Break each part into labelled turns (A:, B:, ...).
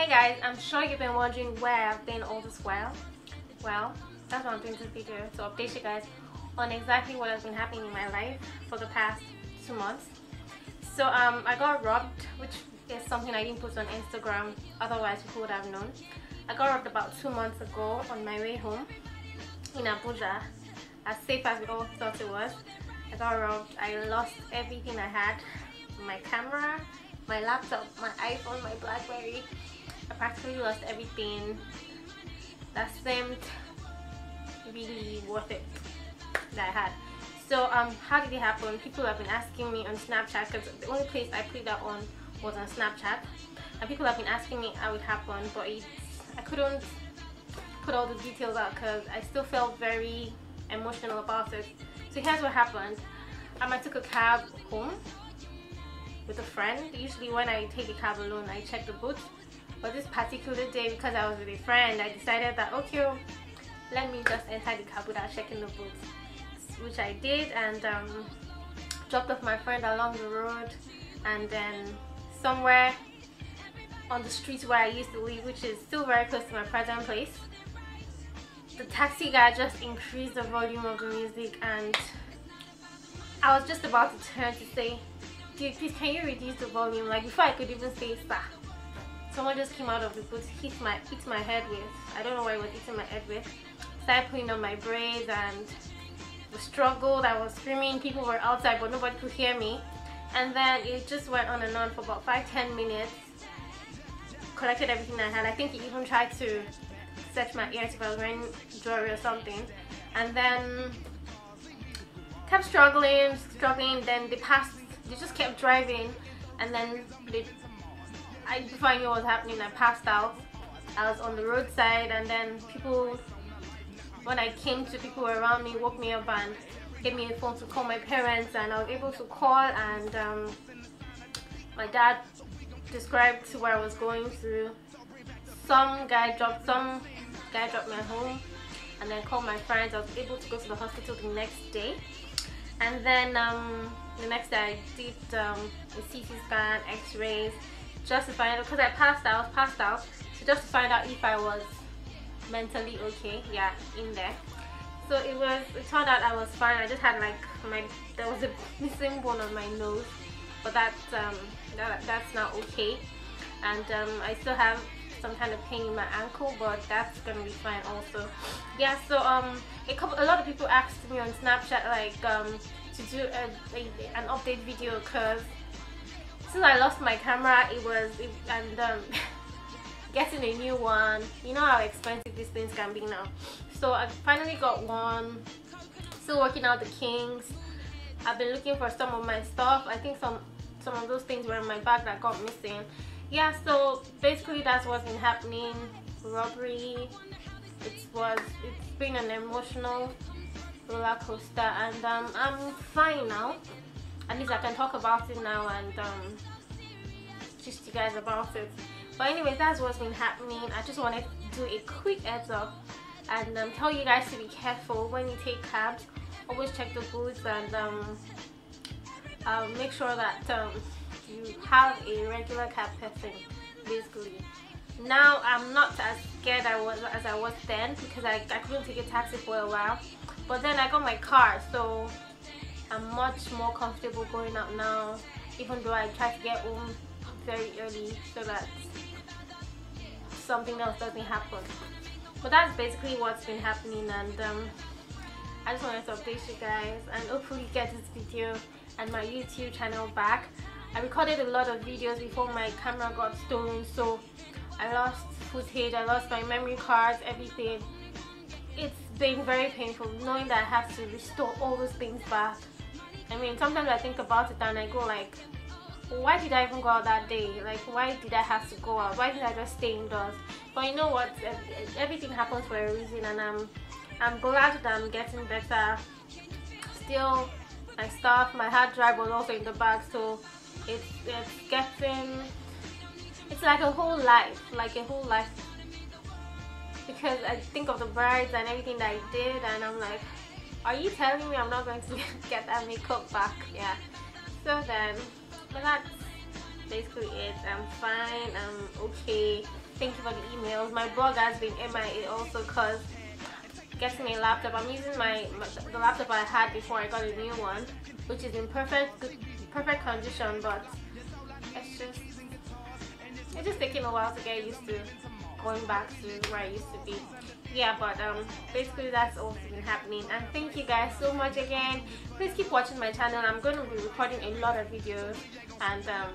A: Hey guys, I'm sure you've been wondering where I've been all this while. Well, that's why I'm doing this video to update you guys on exactly what has been happening in my life for the past two months. So um, I got robbed, which is something I didn't put on Instagram, otherwise people would have known. I got robbed about two months ago on my way home in Abuja, as safe as we all thought it was. I got robbed, I lost everything I had, my camera, my laptop, my iPhone, my Blackberry. I practically lost everything that seemed really worth it that I had. So um, how did it happen? People have been asking me on Snapchat because the only place I put that on was on Snapchat. And people have been asking me how it happened, but it, I couldn't put all the details out because I still felt very emotional about it. So here's what happened. Um, I took a cab home with a friend. Usually when I take a cab alone, I check the booth. But this particular day, because I was with a friend, I decided that, okay, let me just enter the cab without checking the booth which I did and um, dropped off my friend along the road and then somewhere on the street where I used to live which is still very close to my present place the taxi guy just increased the volume of the music and I was just about to turn to say dude please can you reduce the volume? Like before I could even say sir someone just came out of the booth hit my hit my head with I don't know why it was hitting my head with started putting on my braids and struggled, I was screaming, people were outside but nobody could hear me. And then it just went on and on for about 5-10 minutes. Collected everything I had. I think he even tried to search my ears if I was wearing jewelry or something. And then kept struggling, struggling, then they passed, they just kept driving and then they, I, before I knew what was happening, I passed out. I was on the roadside and then people when I came to people around me woke me up and gave me a phone to call my parents and I was able to call and um, my dad described where I was going through. Some guy dropped some guy dropped me home and then called my friends. I was able to go to the hospital the next day. And then um, the next day I did um, a CT scan, x-rays, just to find out, because I passed out, passed out, so just to find out if I was mentally okay yeah in there. So it was it turned out i was fine. I just had like my there was a missing bone on my nose but that's um that, that's not okay. And um i still have some kind of pain in my ankle but that's gonna be fine also. Yeah so um a couple a lot of people asked me on snapchat like um to do a, a an update video because since i lost my camera it was it, and um getting a new one. You know how expensive these things can be now. So i finally got one. Still working out the kinks. I've been looking for some of my stuff. I think some some of those things were in my bag that got missing. Yeah so basically that's what's been happening. Robbery. It was it's been an emotional roller coaster and um, i'm fine now at least i can talk about it now and um, you guys about it. But anyways that's what's been happening. I just wanted to do a quick heads up and um, tell you guys to be careful when you take cabs. Always check the boots and um, uh, make sure that um, you have a regular cab person basically. Now i'm not as scared I was, as i was then because I, I couldn't take a taxi for a while. But then i got my car so i'm much more comfortable going out now even though i try to get home very early so that something else doesn't happen. But that's basically what's been happening and um, I just wanted to update you guys and hopefully get this video and my YouTube channel back. I recorded a lot of videos before my camera got stolen so I lost footage, I lost my memory cards, everything. It's been very painful knowing that I have to restore all those things back I mean sometimes I think about it and I go like why did I even go out that day? Like, why did I have to go out? Why did I just stay indoors? But you know what? Everything happens for a reason, and I'm I'm glad that I'm getting better. Still, my stuff, my hard drive was also in the bag, so it's it's getting it's like a whole life, like a whole life. Because I think of the brides and everything that I did, and I'm like, are you telling me I'm not going to get that makeup back? Yeah. So then but that's basically it. I'm fine. I'm okay. Thank you for the emails. My blog has been MIA also because getting a laptop I'm using my, my, the laptop I had before I got a new one which is in perfect perfect condition but it's just it's just taking a while to get used to going back to where I used to be. Yeah but um basically that's all been happening. And thank you guys so much again. Please keep watching my channel. I'm going to be recording a lot of videos. And um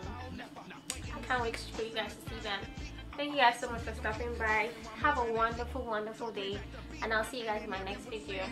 A: i can't wait for you guys to see them. Thank you guys so much for stopping by. Have a wonderful wonderful day. And i'll see you guys in my next video